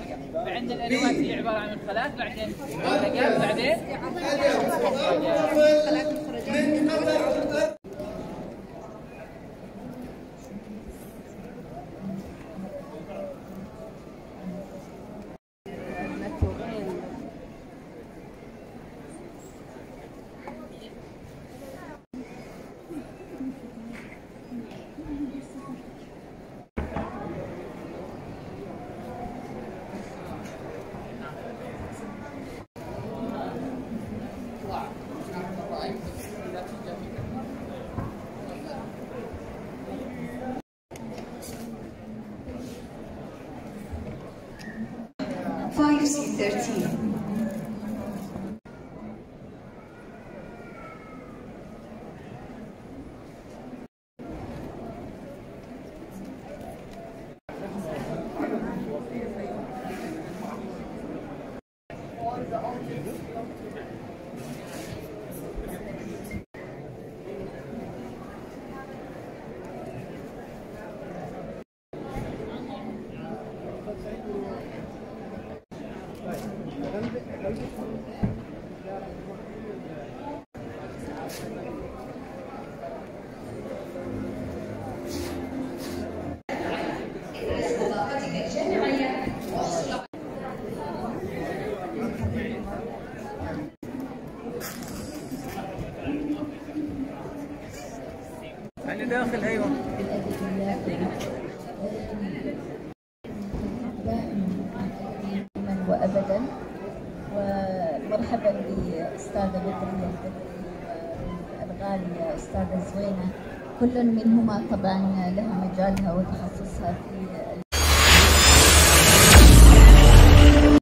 الخرقه فعند الأدوات هي عبارة عن مدخلات بعدين بعدين. 5C13. اللي داخل أيوه. أستاذة زوينة. كل منهما طبعا لها مجالها وتخصصها في